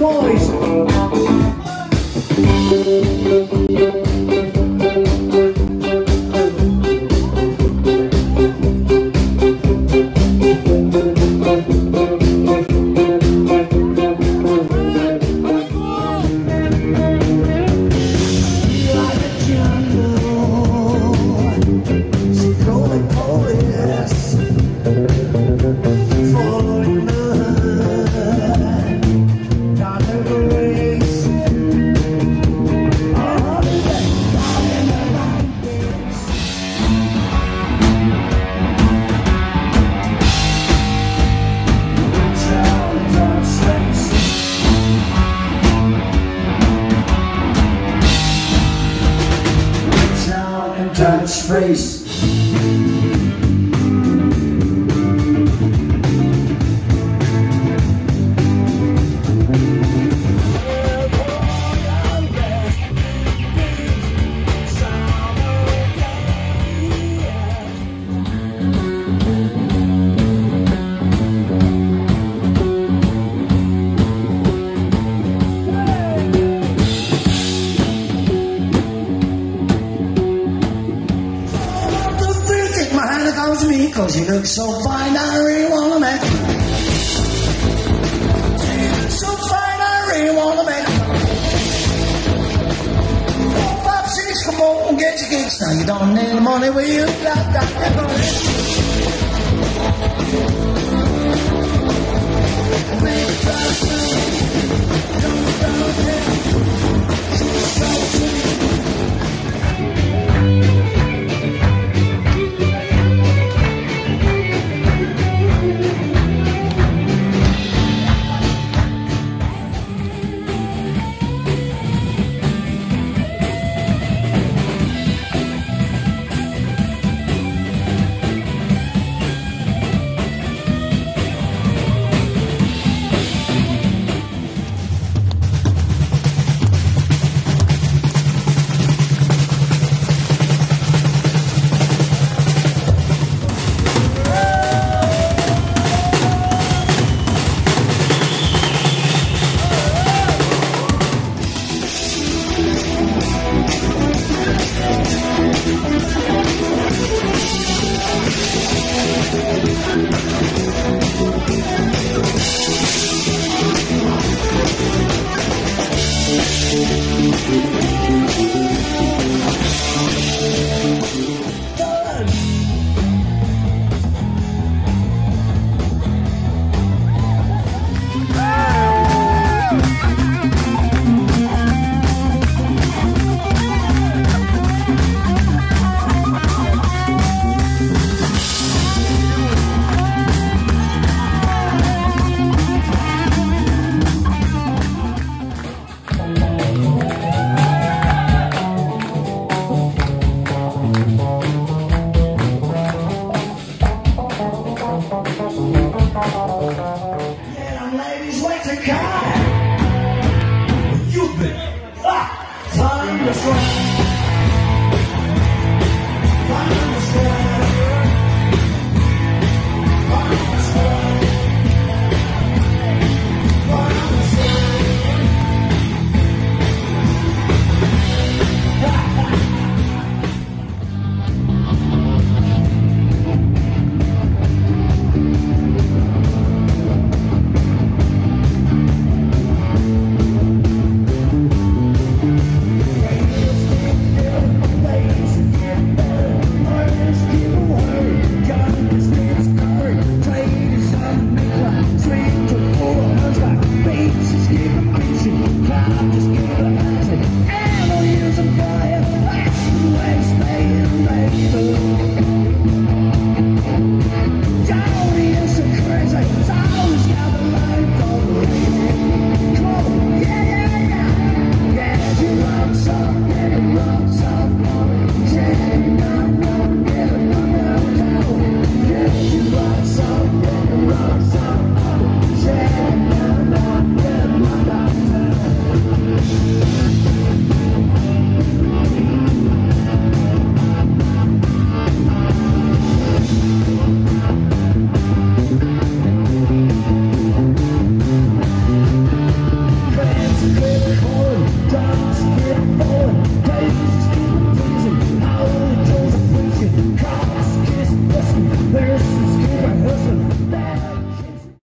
dois. Touch face. You look so fine, I really wanna make You. Look so fine, I really wanna make Four, five, six, come on, get your kicks now. You don't need money with you, got that